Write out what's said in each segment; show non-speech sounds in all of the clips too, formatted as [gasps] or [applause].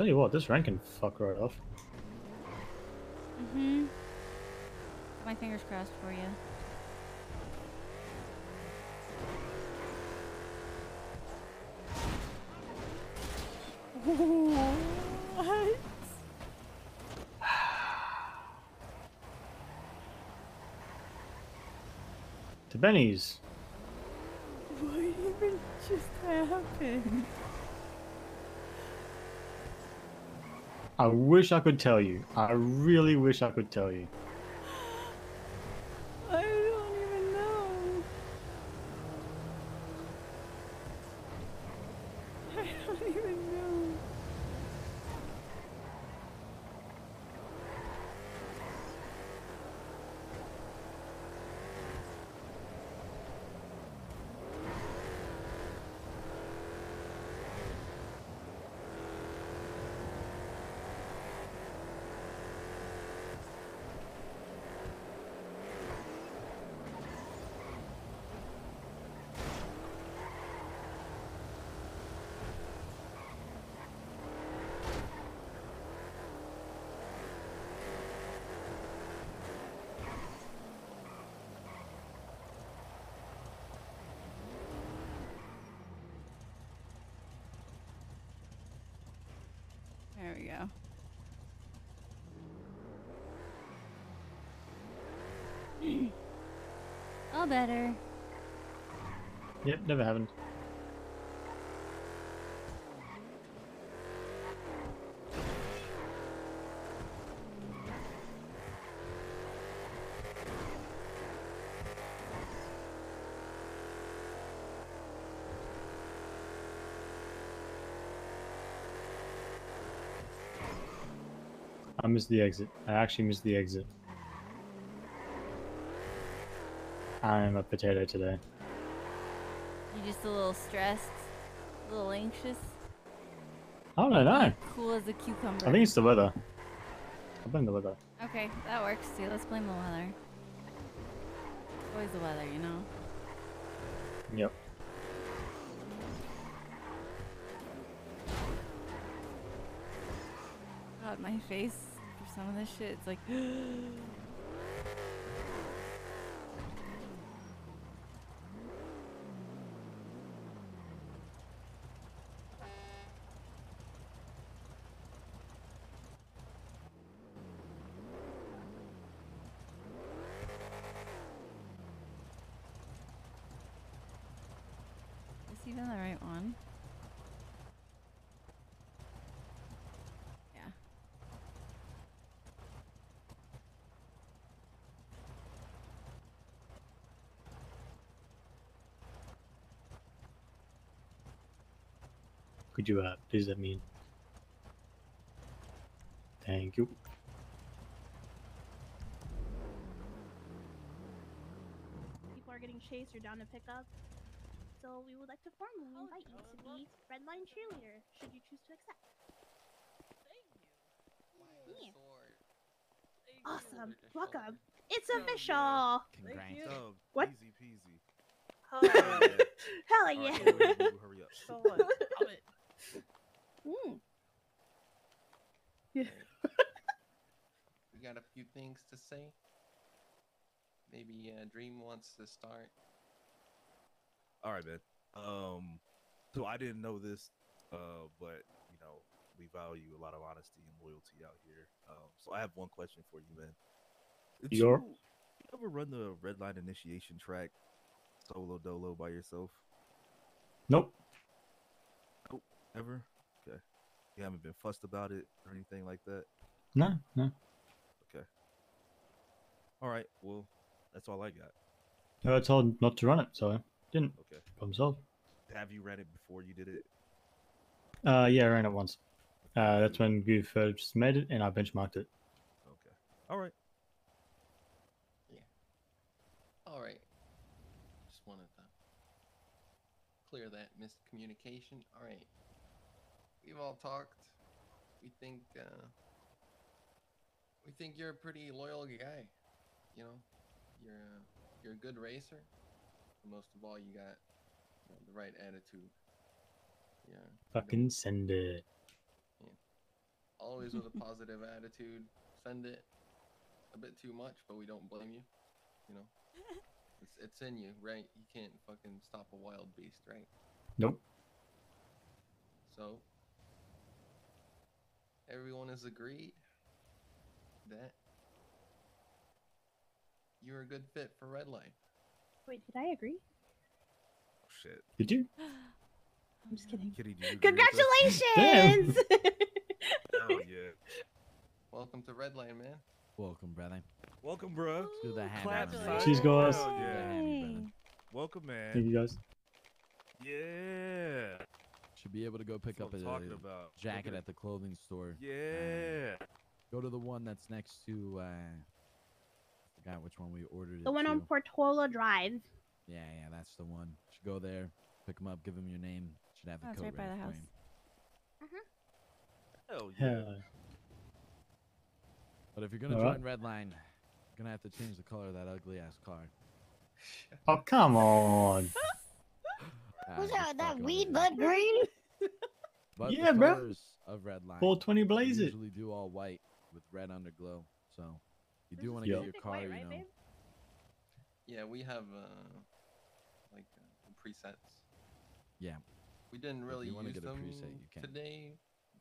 Tell you what, this rank can fuck right off. Mm-hmm. My fingers crossed for you. [sighs] what? To Benny's. What even just happened? I wish I could tell you. I really wish I could tell you. I don't even know. I don't even know. There we go. All better. Yep, never happened. I missed the exit. I actually missed the exit. I am a potato today. You just a little stressed, a little anxious, I don't know. cool as a cucumber. I think it's the weather. I blame the weather. Okay, that works too. Let's blame the weather. It's always the weather, you know. Yep. God, my face some of this shit, it's like. [gasps] [gasps] Is even the right one? Yeah. Could you uh please let me in? Thank you. people are getting chased or down to pick up. So we would like to formally invite you to be Redline cheerleader, should you choose to accept. Yeah. Awesome. Welcome. It's official. Congrats. Oh, What? Easy peasy. Hell Alright, yeah. so what do you do? Hurry up. So what? Pop it. Mm. [laughs] We got a few things to say. Maybe uh, Dream wants to start. All right, man. Um, so I didn't know this, uh, but you know we value a lot of honesty and loyalty out here. Um, so I have one question for you, man. Did Your- you, you ever run the red line initiation track solo dolo by yourself? Nope. Nope. Ever? Okay. You haven't been fussed about it or anything like that? No, no. Okay. All right. Well, that's all I got. I got told not to run it, so I didn't. Okay. Problem solved. Have you ran it before you did it? Uh, yeah, I ran it once. Uh, that's when Goof first made it, and I benchmarked it. Okay. All right. Yeah. All right. Just wanted to clear that miscommunication. All right. We've all talked. We think uh, we think you're a pretty loyal guy. You know, you're a, you're a good racer. And most of all, you got you know, the right attitude. Yeah. Fucking send it. Yeah. always with a [laughs] positive attitude. Send it a bit too much, but we don't blame you. You know, [laughs] it's it's in you, right? You can't fucking stop a wild beast, right? Nope. So everyone has agreed that you're a good fit for Redline. Wait, did I agree? Oh, shit. Did you? [gasps] I'm just kidding. Kitty, do you agree with us? Congratulations! [laughs] Hell yeah. Welcome to Redline, man. Welcome, brother. Welcome, bro. Let's the hand. Clap hand, side. brother. Cheers, guys. Hell yeah. Yay. Welcome, Thank you guys. Yeah. Should be able to go pick That's up what a I'm talking about. jacket at the clothing store. Yeah. Go to the one that's next to. uh Forgot which one we ordered. the it one on. Portola Drive. Yeah, yeah, that's the one. Should go there, pick him up, give him your name. Should have the That's coat right by ready the for house. him. Hell yeah. Yeah. But if you're gonna Alright. join Redline, you're gonna have to change the color of that ugly ass car. Oh come on. [laughs] What's that? That weed with butt you. green? But Yeah, the bro. colors of Redline. 420 they blaze it. usually do all white with red underglow. So you do want to get your car, White, you right, know. babe? Yeah, we have uh, like uh, presets. Yeah. We didn't really you wanna use get a them preset, you can. today.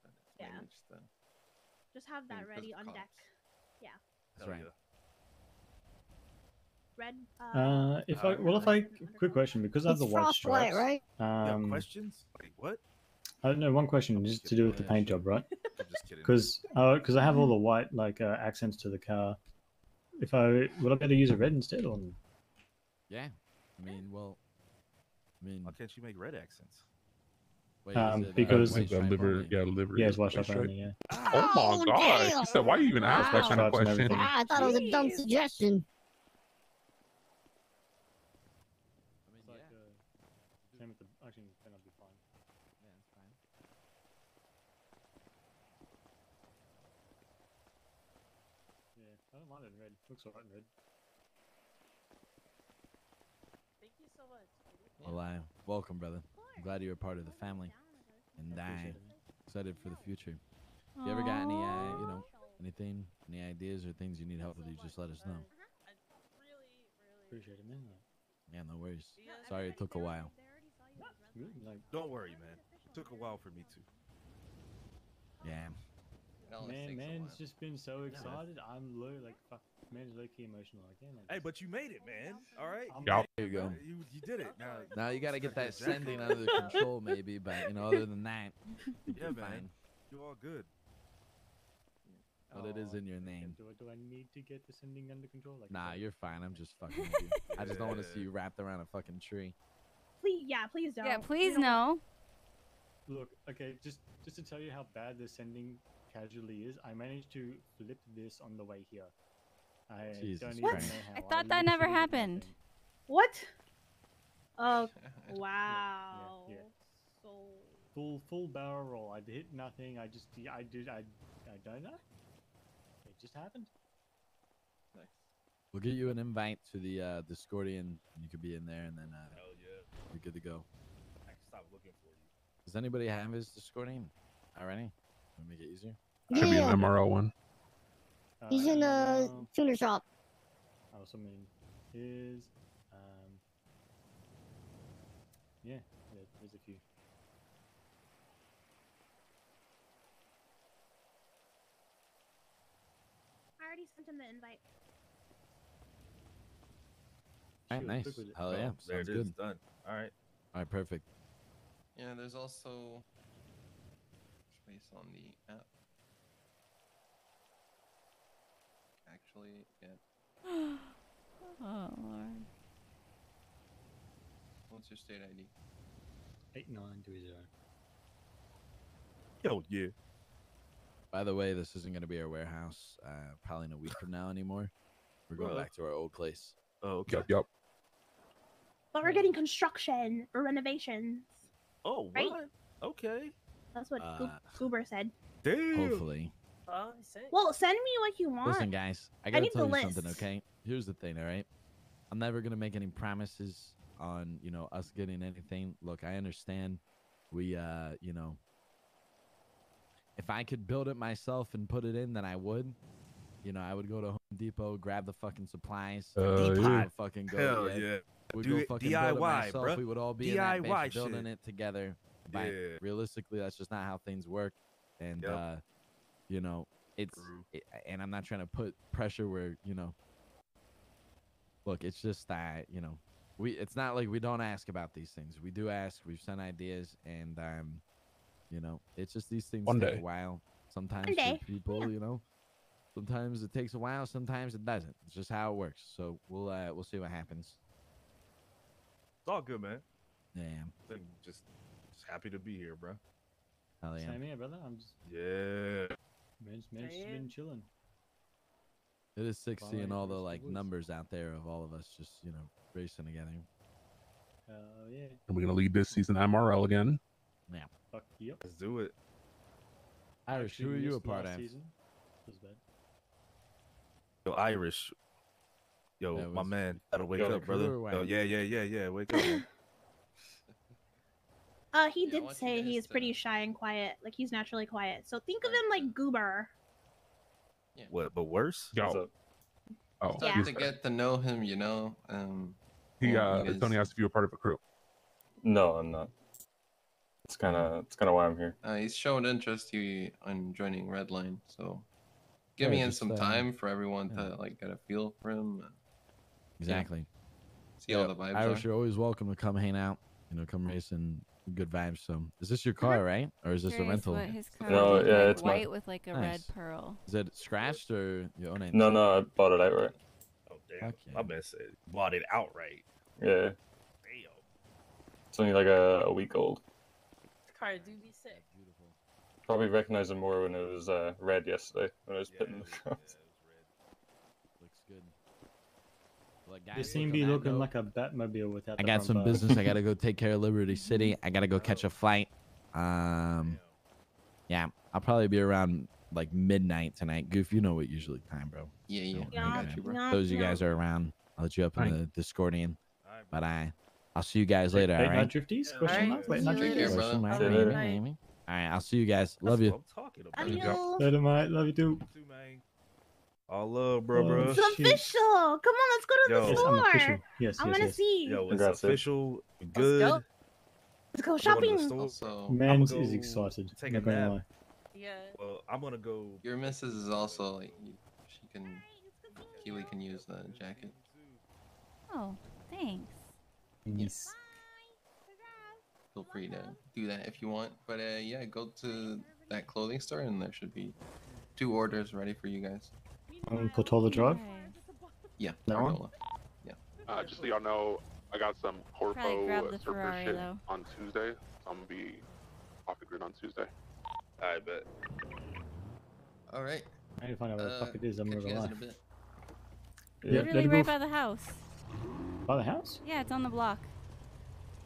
But Yeah. managed to- Just have that ready on cogs. deck. That's Hell right. Yeah. Red. Uh, Uh, if I Uh, well, if I quick question because I have It's the white frost white, stripes. right? Yeah, Um, questions? Wait, what? I don't know. One question just just to do with the paint job, right? I'm just kidding. Because because I have all the white like uh, accents to the car. If I would I better use a red instead or Yeah. I mean, well, I mean, Why can't you make red accents? wait, Um, is it, uh, because- white Like a liver, only? yeah, liver. yeah, it's white white stripe only. Yeah. Oh Oh, my god! damn. He said, "Why you even ask that kind of question?" Ah, I thought it was a dumb suggestion. I mean, It's like, yeah, uh, same with the actually then I'll be fine. yeah, it's fine. Yeah, I don't mind it in red. Looks alright in red. Thank you so much. Well, uh, welcome, brother. I'm glad you're a part of the family, and I I appreciate it. excited for the future. If you ever got any, uh, you know, anything, any ideas or things you need help with, you just let us know. Appreciate it, man. Yeah, no worries. Sorry it took a while. Don't worry, man. It took a while for me too. Yeah. It always man, man's just been so man. excited. I'm low, like, fuck. Man's low key emotional again. Like, Hey, but you made it, man. All right. I'm There you go. You you did it. Now, Now you got to get that sending under control, maybe. But you know, other than that, Yeah, you're man. fine. You're all good. But it is Oh, in your name. Do I, do I need to get the sending under control? Like, Nah, that- you're fine. I'm just fucking with you. I just don't want to see you wrapped around a fucking tree. Please, yeah, please don't. Yeah, We please no. Look, okay, just just to tell you how bad the sending casually is, I managed to flip this on the way here. I Jesus don't even Christ. know how. I thought that never happened. nothing. What? [laughs] Oh, wow. yeah. So. Full full barrel roll. I hit nothing. I just I did I I don't know. It just happened. nice. We'll get you an invite to the uh, Discordian. You could be in there, and then uh, Hell yeah. you're good to go. I can stop looking for you. Does anybody have his Discordian already? Want to make it easier? Should be Yeah, an MRO one. he's in a um, tuner shop. I also mean is um yeah, yeah there's a few. I already sent him the invite. All She right, was nice. quick with it. Hell Oh, yeah, there sounds good. Done. All right. All right, perfect. Yeah, there's also space on the app. Actually, yeah. [gasps] Oh lord. What's your state ID? Eight nine three zero. Hell yeah. By the way, this isn't going to be our warehouse. Uh, probably in a week from now anymore. We're going Bruh. back to our old place. Oh, okay. Yep, yup. But we're getting construction or renovations. Oh, Right. what? Okay. That's what Goop- Uh, Goober said. Damn. Hopefully. Well, send me what you want. Listen, guys, I gotta need tell the you something, okay? Here's the thing, all right? I'm never gonna make any promises on, you know, us getting anything. Look, I understand we, uh, you know, if I could build it myself and put it in, then I would. You know, I would go to Home Depot, grab the fucking supplies. Uh, yeah. Fucking go. Hell yeah. yeah. We'd Do go it fucking build it myself. bruh. We would all be in that DIY bitch building shit. it together. But Yeah. realistically, that's just not how things work. And Yep. uh, you know, it's it, and I'm not trying to put pressure where you know. Look, it's just that you know, we. It's not like we don't ask about these things. We do ask. We've sent ideas, and um, you know, it's just these things One take day. a while. Sometimes One day, for people, you know, sometimes it takes a while. Sometimes it doesn't. It's just how it works. So we'll uh, we'll see what happens. It's all good, man. Yeah, I'm just, just happy to be here, bro. hell yeah. Same here, brother. I'm just Yeah. man's, man's just been chilling. It is sick Follow seeing all the like woods. numbers out there of all of us just you know racing together. Hell yeah. Are we're gonna lead this season MRL again? Yeah. Fuck yep. Let's do it. Irish, Actually who are you a part of? Season. Was bad. Yo, Irish. Yo, That my man, gotta wake Yo, up, brother. or Yo, yeah, yeah, yeah, yeah. Wake up. [laughs] man. Uh, he Yeah, did want you say guys he's to- pretty shy and quiet. Like he's naturally quiet. So think of him like Goober. what? But worse? Yo. Oh, Start to get to know him, you know. Um, he uh you guys- Tony asked if you were part of a crew. No, I'm not. It's kind of it's kind of why I'm here. uh, he's showed interest you on joining Redline, so give Yeah, me in some uh, time for everyone yeah. to like get a feel for him, Exactly. see how the vibes Irish, are. you're always welcome to come hang out. You know, come racing. Good vibes. So, is this your car, right? Or is this a rental? What his car No, looked yeah, like, it's my- white with like a red pearl. Is it scratched or you own it? No, no, I bought it outright. Oh damn. Okay. My man said bought it outright. Yeah, Damn. it's only like a, a week old. This car do be sick. Beautiful. Probably recognized it more when it was uh, red yesterday when I was Yeah, pitting the was, yeah, car. it was red. Looks good. Well, You seem look, be looking note, like a Batmobile without. I the got front some bar. business. I gotta go [laughs] take care of Liberty City. I gotta go catch a flight. Um, yeah, I'll probably be around like midnight tonight. Goof, you know what usually time, bro. Yeah, yeah, Yeah, I got you, bro. yeah, Those you guys are around. I'll let you up in the Discordian. All right, But. I, I'll see you guys later. Late All night right. drifties? Question alright. mark? Late night See you later, drifties? brother. Question mark, See you maybe, later. maybe. All right, I'll see you guys. That's Love you. what I'm talking about. Later, mate. Love you too. You. All love, bro, bro. It's shit. official. Come on, let's go to Yo. the Yes, I'm store. official. Yes, I yes, want to yes. see. Yo, it's Congrats, official. We Good. go. Let's go I'm going to the shopping. store. Also, Mans I'ma is excited. take a gonna nap. lie. Yeah. Well, I'm gonna go. your missus is also like she can Keely can use the jacket. Oh, thanks. Yes. Feel free to do that if you want. But uh, yeah, go to that clothing store and there should be two orders ready for you guys. On Portola Drive. Yeah, That one? Arnola. Uh, just so y'all know, I got some Probably Corpo the surfer shit though. on Tuesday. So I'm gonna be off the grid on Tuesday. I bet. All right. I need to find out what the Uh, fuck it is. I'm catch gonna lie. in a bit. Yeah, Literally right go. by the house. By the house? Yeah, it's on the block.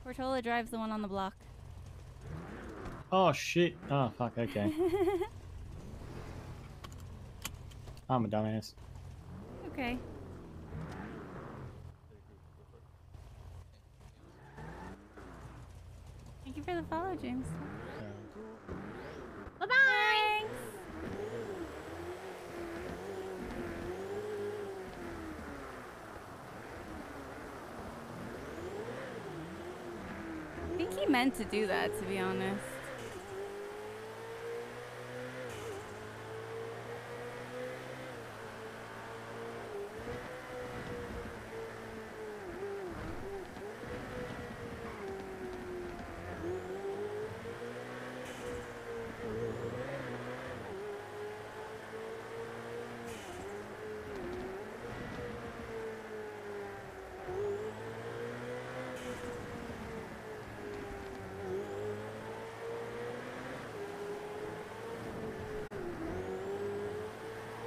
Portola Drive's the one on the block. Oh shit. Oh fuck. Okay. [laughs] I'm a dumbass. okay. Thank you for the follow, James. Bye bye. Thanks. I think he meant to do that, to be honest.